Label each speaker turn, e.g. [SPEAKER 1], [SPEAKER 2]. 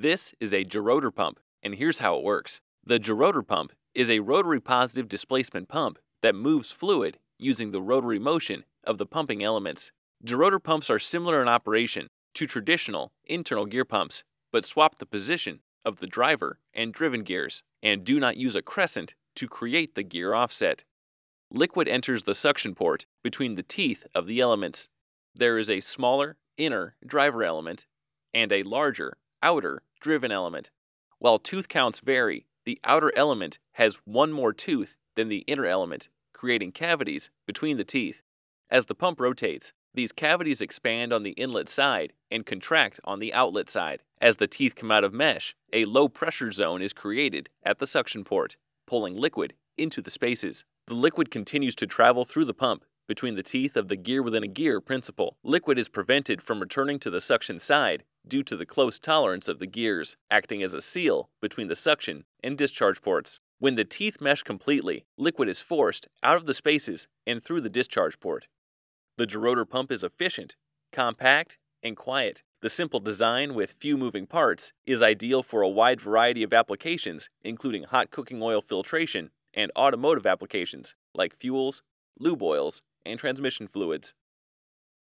[SPEAKER 1] This is a gerotor pump, and here's how it works. The gerotor pump is a rotary positive displacement pump that moves fluid using the rotary motion of the pumping elements. Gerotor pumps are similar in operation to traditional internal gear pumps, but swap the position of the driver and driven gears and do not use a crescent to create the gear offset. Liquid enters the suction port between the teeth of the elements. There is a smaller inner driver element and a larger outer driven element. While tooth counts vary, the outer element has one more tooth than the inner element, creating cavities between the teeth. As the pump rotates, these cavities expand on the inlet side and contract on the outlet side. As the teeth come out of mesh, a low pressure zone is created at the suction port, pulling liquid into the spaces. The liquid continues to travel through the pump between the teeth of the gear within a gear principle. Liquid is prevented from returning to the suction side due to the close tolerance of the gears, acting as a seal between the suction and discharge ports. When the teeth mesh completely, liquid is forced out of the spaces and through the discharge port. The gerotor pump is efficient, compact, and quiet. The simple design with few moving parts is ideal for a wide variety of applications, including hot cooking oil filtration and automotive applications like fuels, lube oils, and transmission fluids.